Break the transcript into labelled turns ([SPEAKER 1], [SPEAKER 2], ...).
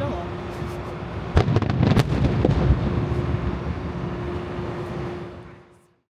[SPEAKER 1] still on.